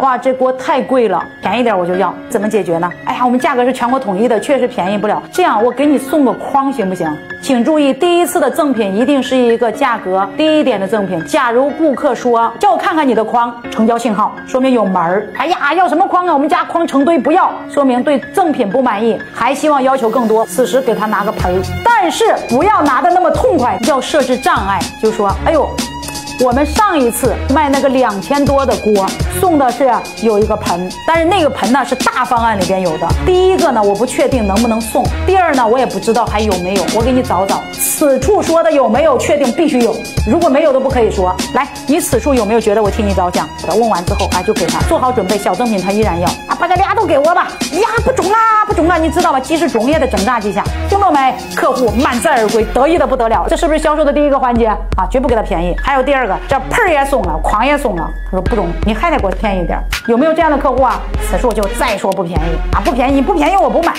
哇，这锅太贵了，便宜点我就要，怎么解决呢？哎呀，我们价格是全国统一的，确实便宜不了。这样，我给你送个筐行不行？请注意，第一次的赠品一定是一个价格低一点的赠品。假如顾客说叫我看看你的筐，成交信号，说明有门儿。哎呀，要什么筐啊？我们家筐成堆，不要，说明对赠品不满意，还希望要求更多。此时给他拿个盆儿，但是不要拿的那么痛快，要设置障碍，就说，哎呦。我们上一次卖那个两千多的锅，送的是有一个盆，但是那个盆呢是大方案里边有的。第一个呢，我不确定能不能送；第二呢，我也不知道还有没有，我给你找找。此处说的有没有确定必须有，如果没有都不可以说。来，你此处有没有觉得我替你着想？问完之后，哎，就给他做好准备，小赠品他依然要啊，把这俩都给我吧。呀，不中啦，不中啦，你知道吧？即使中也得挣扎几下，听懂没？客户满载而归，得意的不得了。这是不是销售的第一个环节啊？绝不给他便宜。还有第二个。这盆儿也松了，筐也松了。他说不中，你还得给我便宜点。有没有这样的客户啊？此处就再说不便宜啊，不便宜，不便宜我不买。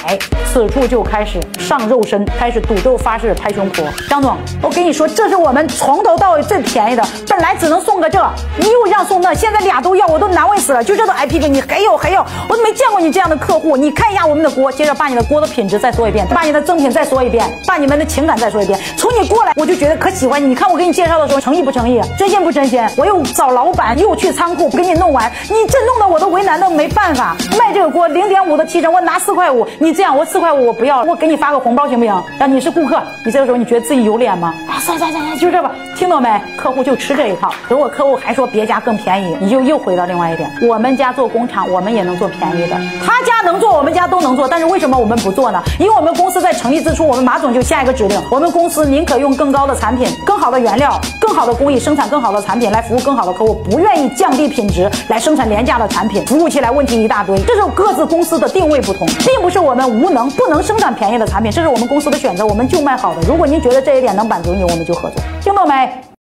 此处就开始上肉身，开始赌咒发誓拍胸脯。张总，我跟你说，这是我们从头到尾最便宜的，本来只能送个这，你又让送那，现在俩都要，我都难为死了。就这都挨批评，你还有还有，我都没见过你这样的客户。你看一下我们的锅，接着把你的锅的品质再说一遍，把你的赠品再说一遍，把你们的情感再说一遍。从你过来我就觉得可喜欢你。你看我给你介绍的时候诚意不诚意？真心不真心？我又找老板，又去仓库给你弄完，你这弄得我都为难的没办法。卖这个锅零点五的提成，我拿四块五。你这样，我四块五我不要了，我给你发个红包行不行？啊，你是顾客，你这个时候你觉得自己有脸吗？啊，算算算算，就这吧，听懂没？客户就吃这一套。如果客户还说别家更便宜，你就又回到另外一点。我们家做工厂，我们也能做便宜的。他家能做，我们家都能做，但是为什么我们不做呢？因为我们公司在成立之初，我们马总就下一个指令：我们公司宁可用更高的产品、更好的原料、更好的工艺生产产更好的产品来服务更好的客户，不愿意降低品质来生产廉价的产品，服务起来问题一大堆。这是各自公司的定位不同，并不是我们无能不能生产便宜的产品，这是我们公司的选择，我们就卖好的。如果您觉得这一点能满足你，我们就合作，听懂没？